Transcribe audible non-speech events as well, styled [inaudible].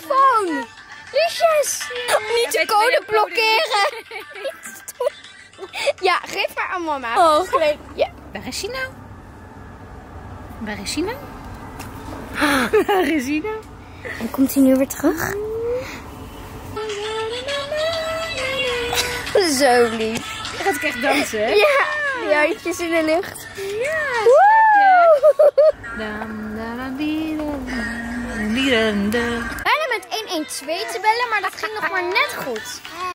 [coughs] Niet de code blokkeren. [laughs] Ja, geef maar aan mama. Oh, gelijk. Ja. Waar is hij nou? Waar is hij nou? [laughs] Waar is hij nou? En komt hij nu weer terug? Zo lief. Je gaat ook echt dansen, hè? Ja, die handjes in de lucht. Ja, Woe! Met 112 te bellen, maar dat ging nog maar net goed.